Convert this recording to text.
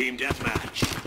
Team deathmatch.